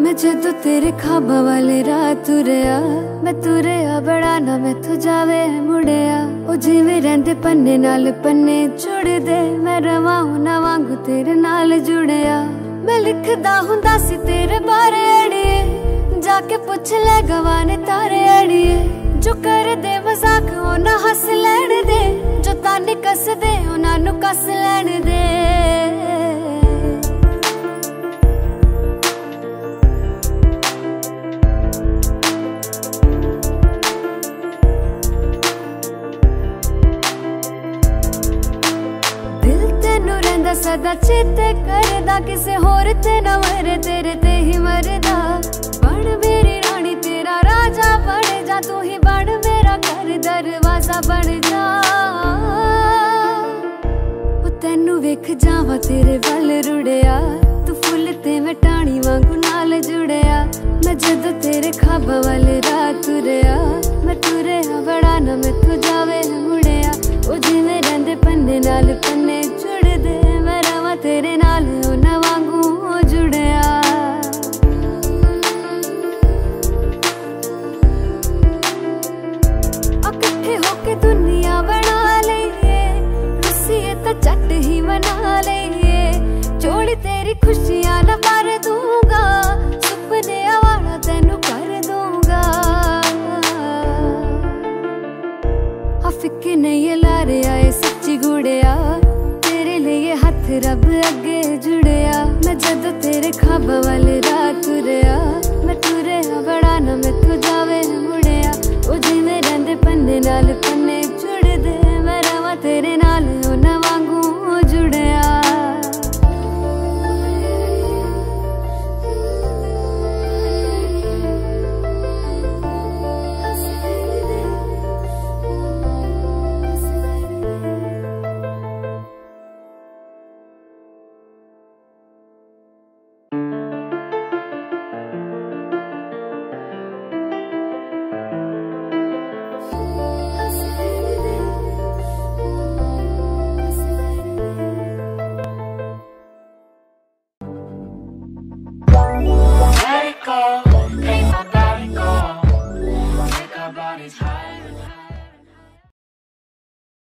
ਮੈਂ ਤੇਰੇ ਖਾਬਾਂ ਵਾਲੇ ਰਾਹ ਤੁਰਿਆ ਮੈਂ ਤੁਰਿਆ ਬੜਾ ਨਾ ਮੈਂ ਤੂੰ ਜਾਵੇ ਮੁੜਿਆ ਉਹ ਜਿਵੇਂ ਰਹਿੰਦੇ ਪੰਨੇ ਨਾਲ ਪੰਨੇ ਜੁੜਦੇ ਮੈਂ ਰਵਾਂ ਨਾ ਵਾਂਗੂ ਤੇਰੇ ਨਾਲ ਜੁੜਿਆ ਮੈਂ ਲਿਖਦਾ ਹੁੰਦਾ ਸੀ ਤੇਰੇ ਬਾਰੇ जाके पूछ ले, गवान तारे अड़िए। जो कर दे मज़ाक हो ना हंस लैन दे। जो ताने कस दे उन्होंने कस लैन दे। सदा, चेते करदा, किसे होर ते ਨਾ ਮਰੇ ਤੇਰੇ ਤੇ ਜਾ ਤੂੰ ਹੀ ਬਣ ਮੇਰਾ ਘਰ ਦਰਵਾਜ਼ਾ ਬਣ ਜਾ। ਉਹ ਤੈਨੂੰ ਵੇਖ ਜਾਵਾਂ ਤੇਰੇ ਵੱਲ ਰੁੜਿਆ। ਤੂੰ ਫੁੱਲ ਤੇ ਮੈਂ ਟਾਣੀ ਵਾਂਗੂ ਨਾਲ ਜੁੜਿਆ। ਮੈਂ ਜਦ ਤੇਰੇ ਖਾਬ ਵੱਲ ਰਾਤ ਤੁਰਿਆ। के दुनिया बना लिए तो चट ही मना लिए छोड़ तेरी खुशियाँ ना मार दूँगा। सपने आवाड़ा तेन कर दूँगा। हाँ, फिके नहीं लारे आए सच्ची गुड़िया। तेरे लिए हथ रब अगे जुड़िया। मैं जद ലാൽ തൻ call.